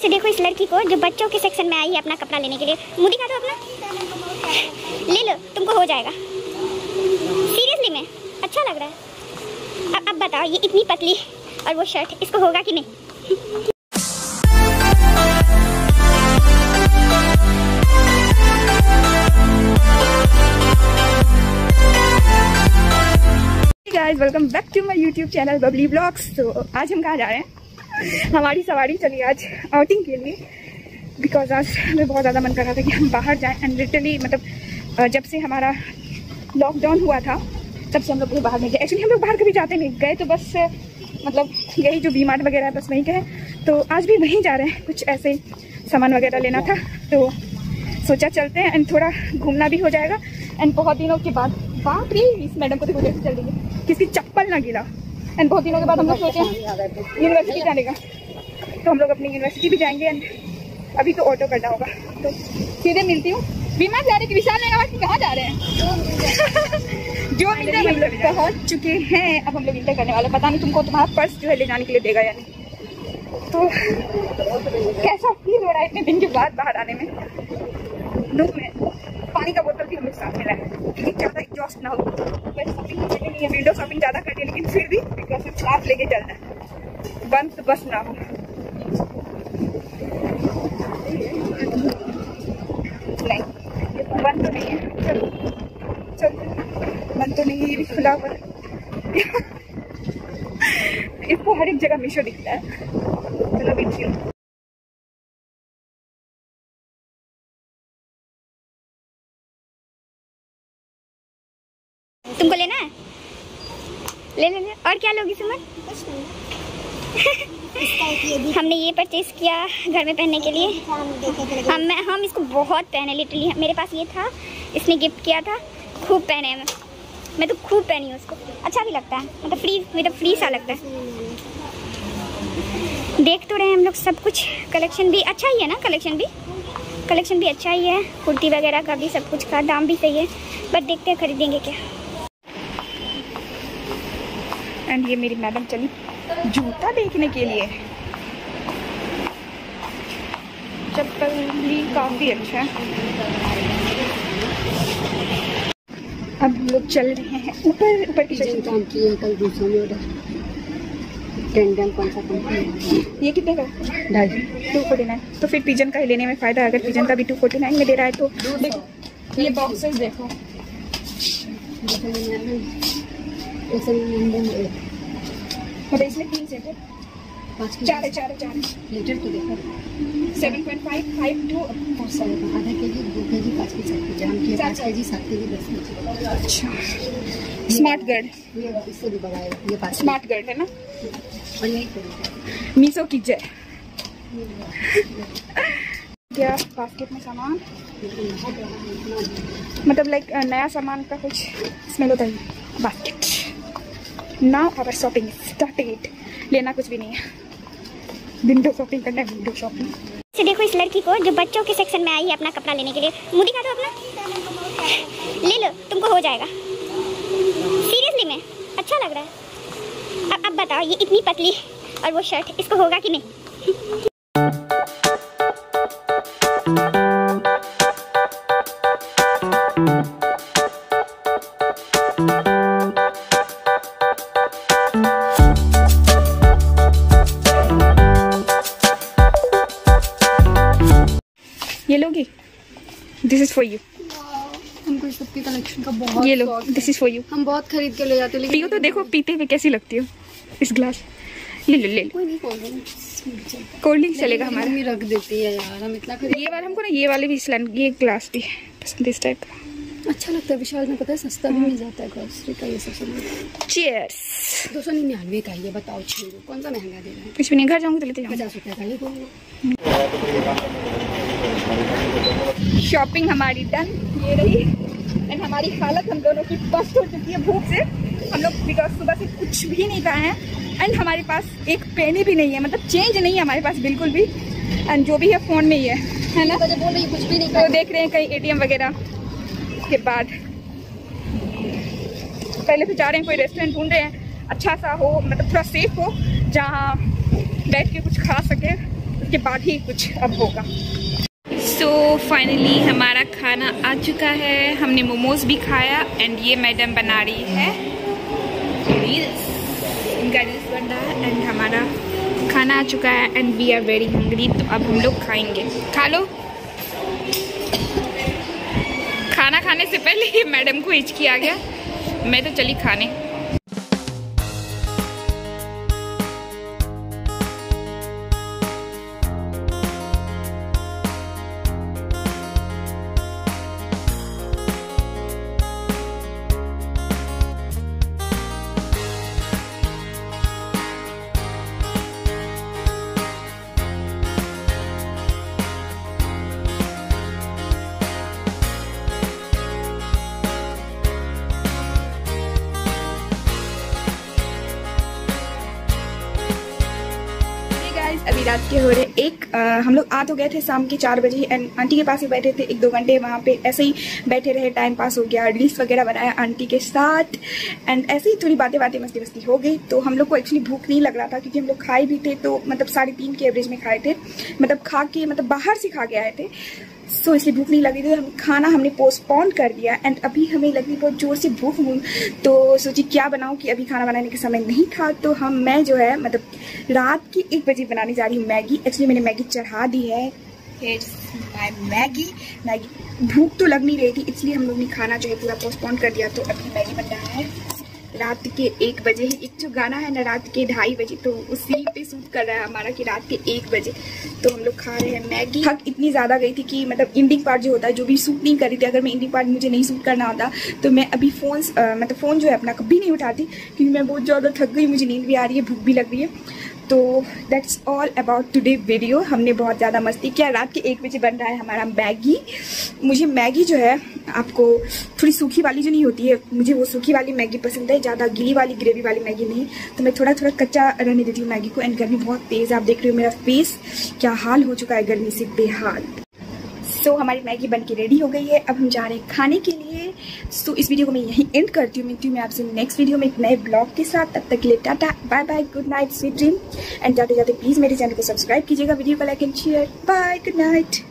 से देखो इस लड़की को जो बच्चों के सेक्शन में आई है अपना कपड़ा लेने के लिए। मुँह दिखा दो अपना। ले लो, तुमको हो जाएगा। सीरियसली में? अच्छा लग रहा है। अब अब बताओ, ये इतनी पतली और वो शर्ट इसको होगा कि नहीं? Welcome back to my YouTube channel Babli blogs तो आज हम कहाँ जा रहे हैं? हमारी सवारी चली आज आउटिंग के लिए। बिकॉज़ आज हमें बहुत ज़्यादा मन कर रहा था कि हम बाहर जाएँ एंड लिटरली मतलब जब से हमारा लॉकडाउन हुआ था, तब से हम लोग बाहर नहीं गए। एक्चुअली हम लोग बाहर कभी जाते नहीं गए तो बस मतलब यही जो वी मार्ट वगैरह है, बस वहीं गए तो आज भी वहीं जा रहे हैं, कुछ ऐसे सामान वगैरह लेना था। तो सोचा चलते हैं एंड थोड़ा घूमना भी हो जाएगा। एंड बहुत दिनों के बाद, बाप रे, इस मैडम को जैसे चल रही है किसकी चप्पल ना गिरा। एंड बहुत दिनों के बाद हम लोग सोचे यूनिवर्सिटी जाने का। तो हम लोग अपनी यूनिवर्सिटी भी जाएँगे एंड अभी तो ऑटो करना होगा। तो सीधे मिलती हूँ। बीमा जा रहे कि विशाल नगर कहाँ जा रहे हैं? जो इंटर हम लोग पहुँच चुके हैं। अब हम लोग इंटर करने वाले। पता नहीं तुमको तुम्हारा पर्स जो है ले जाने के लिए देगा या नहीं। तो कैसा फील हो रहा है इतने दिन के बाद बाहर आने में? नो में। पानी का बोतल भी हम साथ में लाए क्योंकि ज़्यादा एग्जॉस्ट ना हो। वैसे शॉपिंग करनी नहीं है विंडो शॉपिंग ज़्यादा करनी है लेकिन फिर भी प्रिकॉशन साथ लेके चलना है। बंद तो बस ना हो। तो तो है। तो है खुला हुआ है। इसको हर एक जगह मीशो दिखता है। चलो देखिए तुमको लेना है? ले ले ले। और क्या लोगी सुमन? हमने ये परचेज किया घर में पहनने के लिए। हम मैं हम इसको बहुत पहने लिटरली मेरे पास ये था इसने गिफ्ट किया था खूब पहने हैं। मैं तो खूब पहनी हूँ उसको अच्छा भी लगता है। मतलब फ्री मतलब फ्री सा लगता है। देख तो रहे हैं हम लोग सब कुछ। कलेक्शन भी अच्छा ही है ना कलेक्शन भी? कलेक्शन भी अच्छा ही है। कुर्ती वगैरह का भी सब कुछ का दाम भी सही है। बट देखते हैं खरीदेंगे क्या। एंड ये मेरी मैडम चली जूता देखने के लिए। चप्पल भी काफ़ी अच्छा है। अब लोग चल रहे हैं ऊपर ऊपर की काम किए कल दूसरा में ऑर्डर टेंडन कौन सा कंपनी ये कितने का? ढाई। टू फोर्टी नाइन तो फिर पिजन का ही लेने में फ़ायदा है। अगर पिजन का भी टू फोर्टी नाइन में दे रहा है तो देखो ये बॉक्सेस देखो। एक निन्यानवे मतलब इसमें तीन सेट है चार है चार है चार लीटर तो देखो। Seven point five five to आधा के जी दो के जी पाँच के सात के जी पाँच के जी सात के जी दस के जी अच्छा। स्मार्ट गर्ड ये इससे भी बड़ा है ये पाँच स्मार्ट गर्ड है ना? और यही मीसो की जय। क्या बास्केट में सामान? मतलब लाइक नया सामान का कुछ? स्मेल होता है basket now our shopping started लेना कुछ भी नहीं है। विंडो शॉपिंग करना है विंडो शॉपिंग से देखो इस लड़की को जो बच्चों के सेक्शन में आई है अपना कपड़ा लेने के लिए। मुझे दिखा दो अपना। ले लो, तुमको हो जाएगा। सीरियसली में? अच्छा लग रहा है। अब अब बताओ, ये इतनी पतली और वो शर्ट इसको होगा कि नहीं? ये लोगी? दिस इज़ फॉर यू हमको सबके कलेक्शन का बहुत ये लो दिस इज़ फॉर यू हम बहुत खरीद के ले जाते हैं, लेकिन पियो तो देखो पीते हुए कैसी लगती हो? इस ग्लास ले लो ले लो। कोल्ड ड्रिंक चलेगा हमारा। मम्मी रख देती है यार हम इतना खरीद ये वाला हमको ना ये वाले भी सिलेंडर ये ग्लास भी है पसंद इस टाइप का। अच्छा लगता है विशाल में पता है सस्ता भी मिल जाता है ग्रोसरी का ये सब सामान चीयर्स दो सौ निन्यानवे का ये बताओ छः कौन सा महँगा दे रहा है? कुछ भी नहीं घर जाऊँगी तो लेते जाऊँगी। पचास रुपये का ये शॉपिंग हमारी डन ये रही. एंड हमारी हालत हम दोनों की बस्ट हो चुकी है भूख से. हम लोग बिकॉज़ सुबह से कुछ भी नहीं खाए हैं. एंड हमारे पास एक पेनी भी नहीं है. मतलब चेंज नहीं है हमारे पास बिल्कुल भी. एंड जो भी है फ़ोन में ही है. है ना? तो बोल रही कुछ भी नहीं तो देख रहे हैं कहीं एटीएम वगैरह के बाद. पहले तो जा रहे हैं कोई रेस्टोरेंट ढूंढ रहे हैं. अच्छा सा हो मतलब थोड़ा सेफ़ हो जहाँ बैठ के कुछ खा सके. उसके बाद ही कुछ अब होगा. सो so, फाइनली हमारा खाना आ चुका है। हमने मोमोज भी खाया एंड ये मैडम बना रही है। रील्स इनका रील्स बन रहा है एंड हमारा खाना आ चुका है and we are very hungry तो अब हम लोग खाएँगे। खा लो। खाना खाने से पहले मैडम को हिचकी आ गया। मैं तो चली खाने। रात के हो रहे। एक आ, हम लोग आ तो गए थे शाम के चार बजे एंड आंटी के पास ही बैठे थे। एक दो घंटे वहाँ पे ऐसे ही बैठे रहे। टाइम पास हो गया। रील्स वगैरह बनाया आंटी के साथ। एंड ऐसे ही थोड़ी बातें बातें मस्ती मस्ती हो गई। तो हम लोग को एक्चुअली भूख नहीं लग रहा था क्योंकि हम लोग खाए भी थे। तो मतलब साढ़े तीन के एवरेज में खाए थे। मतलब खा के मतलब बाहर से खा के आए थे। सो इसलिए भूख नहीं लगी थी हम खाना हमने पोस्टपोन कर दिया एंड अभी हमें लगी बहुत ज़ोर से भूख हुई तो सोची क्या बनाऊँ कि अभी खाना बनाने का समय नहीं था। तो हम, मैं जो है मतलब रात की एक बजे बनाने जा रही हूँ मैगी। एक्चुअली मैंने मैगी चढ़ा दी है। मैगी। मैगी, भूख तो लग नहीं रही थी, इसलिए हम लोग ने खाना जो है पूरा पोस्टपोन कर दिया। तो अभी मैगी बन रहा है। रात के एक बजे ही। एक जो गाना है ना, रात के ढाई बजे तो उसी पे सूट कर रहा है हमारा कि रात के एक बजे। तो हम लोग खा रहे हैं मैगी। थक इतनी ज़्यादा गई थी कि मतलब इंडिंग पार्ट जो होता है, जो भी सूट नहीं करी थी, अगर मैं इंडिंग पार्ट मुझे नहीं सूट करना होता तो मैं अभी फ़ोन मतलब फ़ोन जो है अपना कभी नहीं उठाती, क्योंकि मैं बहुत ज़्यादा थक गई, मुझे नींद भी आ रही है, भूख भी लग रही है। तो that's all about today video हमने बहुत ज़्यादा मस्ती किया। रात के एक बजे बन रहा है हमारा मैगी। मुझे मैगी जो है आपको थोड़ी सूखी वाली जो नहीं होती है मुझे वो सूखी वाली मैगी पसंद है ज़्यादा गीली वाली ग्रेवी वाली मैगी नहीं। तो मैं थोड़ा थोड़ा कच्चा रहने देती हूँ मैगी को एंड गर्मी बहुत तेज़ आप देख रहे हो मेरा फेस क्या हाल हो चुका है गर्मी से बेहाल। सो so, हमारी मैगी बन के रेडी हो गई है। अब हम जा रहे हैं खाने के लिए। सो so, इस वीडियो को मैं यहीं एंड करती हूँ। मिलती हूँ मैं आपसे नेक्स्ट वीडियो में एक नए ब्लॉग के साथ। तब तक के लिए tata bye bye good night sweet dream and जाते जाते प्लीज़ मेरे चैनल को सब्सक्राइब कीजिएगा। वीडियो को like and share bye good night